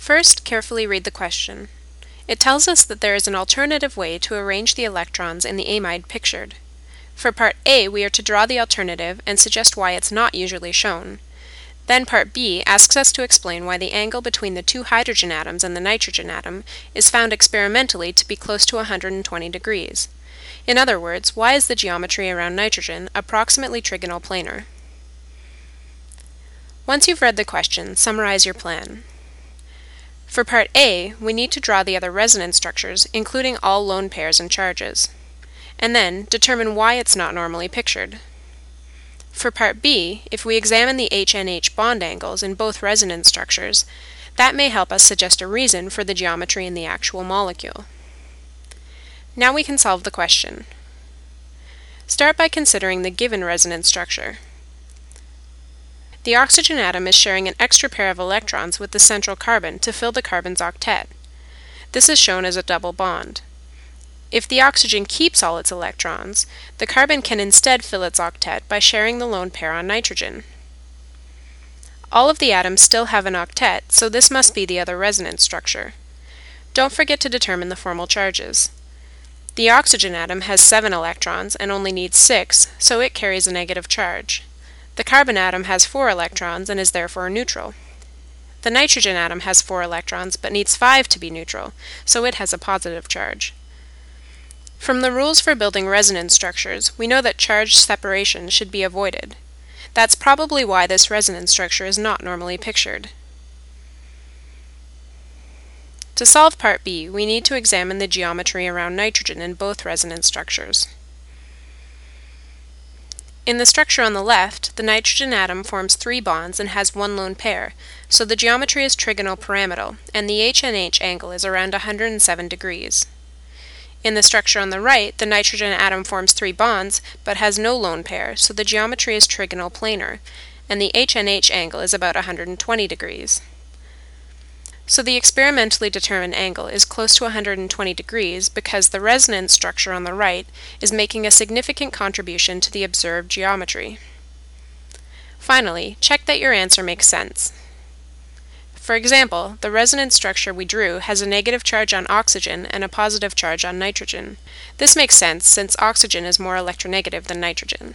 First, carefully read the question. It tells us that there is an alternative way to arrange the electrons in the amide pictured. For part A, we are to draw the alternative and suggest why it's not usually shown. Then part B asks us to explain why the angle between the two hydrogen atoms and the nitrogen atom is found experimentally to be close to 120 degrees. In other words, why is the geometry around nitrogen approximately trigonal planar? Once you've read the question, summarize your plan. For part A, we need to draw the other resonance structures, including all lone pairs and charges. And then, determine why it's not normally pictured. For part B, if we examine the HNH bond angles in both resonance structures, that may help us suggest a reason for the geometry in the actual molecule. Now we can solve the question. Start by considering the given resonance structure. The oxygen atom is sharing an extra pair of electrons with the central carbon to fill the carbon's octet. This is shown as a double bond. If the oxygen keeps all its electrons, the carbon can instead fill its octet by sharing the lone pair on nitrogen. All of the atoms still have an octet, so this must be the other resonance structure. Don't forget to determine the formal charges. The oxygen atom has 7 electrons and only needs 6, so it carries a negative charge. The carbon atom has 4 electrons and is therefore neutral. The nitrogen atom has 4 electrons but needs 5 to be neutral, so it has a positive charge. From the rules for building resonance structures, we know that charge separation should be avoided. That's probably why this resonance structure is not normally pictured. To solve part B, we need to examine the geometry around nitrogen in both resonance structures. In the structure on the left, the nitrogen atom forms three bonds and has one lone pair, so the geometry is trigonal pyramidal, and the HNH angle is around 107 degrees. In the structure on the right, the nitrogen atom forms three bonds, but has no lone pair, so the geometry is trigonal planar, and the HNH angle is about 120 degrees. So the experimentally determined angle is close to 120 degrees because the resonance structure on the right is making a significant contribution to the observed geometry. Finally, check that your answer makes sense. For example, the resonance structure we drew has a negative charge on oxygen and a positive charge on nitrogen. This makes sense since oxygen is more electronegative than nitrogen.